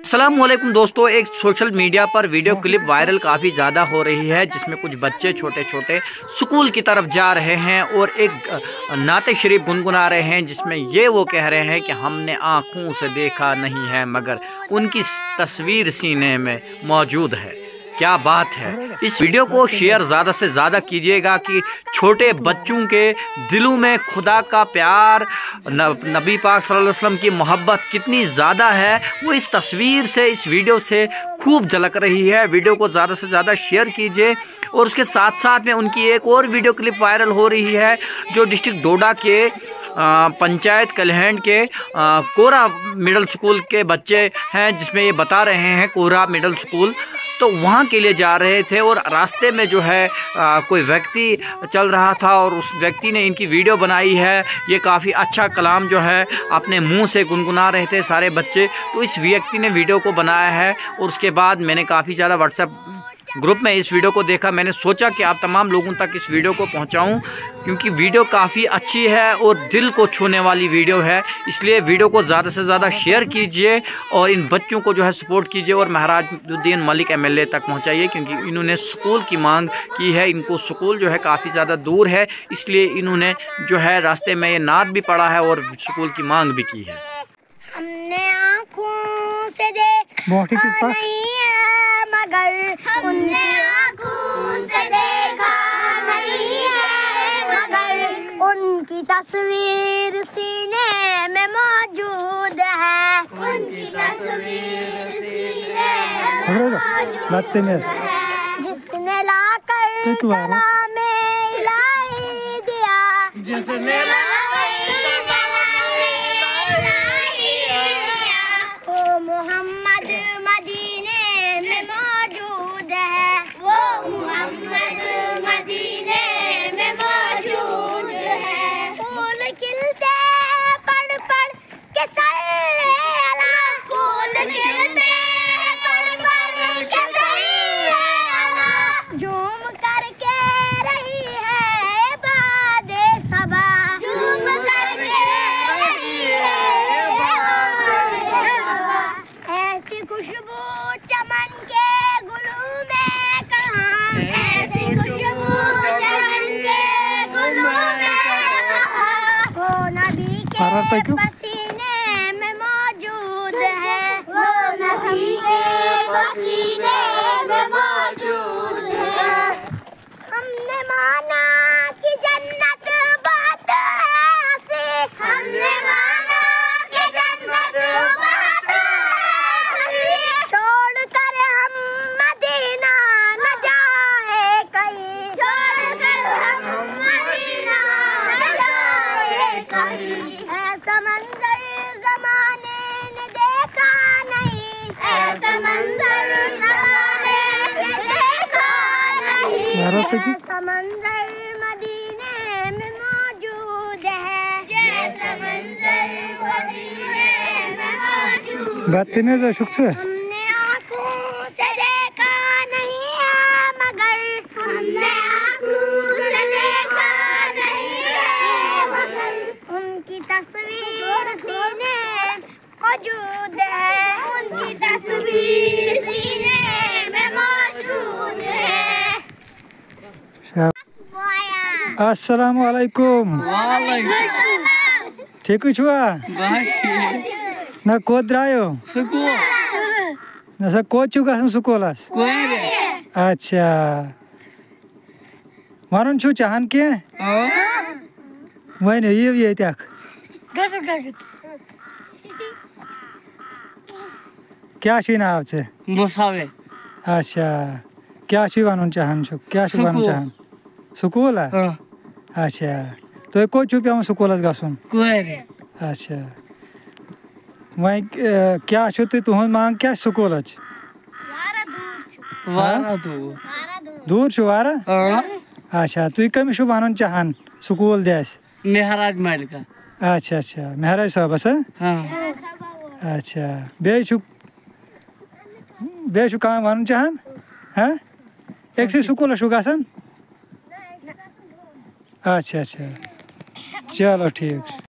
असलम दोस्तों, एक social media पर वीडियो क्लिप वायरल काफ़ी ज़्यादा हो रही है, जिसमें कुछ बच्चे छोटे छोटे स्कूल की तरफ़ जा रहे हैं और एक नाते शरीफ गुनगुना रहे हैं, जिसमें ये वो कह रहे हैं कि हमने आँखों से देखा नहीं है, मगर उनकी तस्वीर सीने में मौजूद है। क्या बात है। इस वीडियो को शेयर ज़्यादा से ज़्यादा कीजिएगा कि छोटे बच्चों के दिलों में खुदा का प्यार नबी पाक सल्लल्लाहु अलैहि वसल्लम की मोहब्बत कितनी ज़्यादा है, वो इस तस्वीर से, इस वीडियो से खूब झलक रही है। वीडियो को ज़्यादा से ज़्यादा शेयर कीजिए और उसके साथ साथ में उनकी एक और वीडियो क्लिप वायरल हो रही है, जो डिस्ट्रिक्ट डोडा के पंचायत कलहंड के कोरा मिडल स्कूल के बच्चे हैं, जिसमें ये बता रहे हैं, कोरा मिडल स्कूल। तो वहाँ के लिए जा रहे थे और रास्ते में जो है आ, कोई व्यक्ति चल रहा था और उस व्यक्ति ने इनकी वीडियो बनाई है। ये काफ़ी अच्छा कलाम जो है अपने मुँह से गुनगुना रहे थे सारे बच्चे। तो इस व्यक्ति ने वीडियो को बनाया है और उसके बाद मैंने काफ़ी ज़्यादा व्हाट्सएप ग्रुप में इस वीडियो को देखा मैंने सोचा कि आप तमाम लोगों तक इस वीडियो को पहुंचाऊं क्योंकि वीडियो काफ़ी अच्छी है और दिल को छूने वाली वीडियो है। इसलिए वीडियो को ज़्यादा से ज़्यादा शेयर कीजिए और इन बच्चों को जो है सपोर्ट कीजिए और महराजुद्दीन मलिक एमएलए तक पहुंचाइए क्योंकि इन्होंने स्कूल की मांग की है। इनको स्कूल जो है काफ़ी ज़्यादा दूर है इसलिए इन्होंने जो है रास्ते में ये नाद भी पढ़ा है और स्कूल की मांग भी की है। हमने आँखों से देखा नहीं मगर उनने आँखों से देखा नहीं है मगर उनकी तस्वीर सीने में मौजूद है। उनकी तस्वीर सीने में मौजूद है। जिसने लाकर कला में इलाही दिया। जिसने Like it. parar pegou. ऐसा मंजर जमाने ने देखा नहीं समंदर मदीने में मौजूद है समंदर मदीने में मौजूद बात जा शुक्र हमने आँखों से देखा नहीं है मगर हमने आँखों से देखा नहीं है मगर उनकी तस्वीर सीने मौजूद है उनकी तस्वीर सीने में मौजूद है अस्सलाम वालेकुम ठीक छुआ ना कोद द्रायो ना सा चुका सन सुकोलास? अच्छा। मारून छु चाहन के? वही नहीं ये क्या छी ना आपसे मुसावे। अच्छा। क्या छी वानुन चाहन छु? क्या छी वानुन चाहन? सुकूल है। अच्छा। तो को छुपिया में सुकूल गसुन कुएरे अच्छा। वही क्या छु तु तुहन मांग? क्या सुकूल छ वारा दू दूर। छु वारा? अच्छा तु कम छु वानुन चाहन सुकूल देस। मेहराज माइल का। अच्छा अच्छा। मेहराज साहब बस हाँ? अच्छा। बे छु बे छु काम वानुन चाहन? हाँ? एक से सुकूल गसन अच्छा अच्छा। चलो ठीक।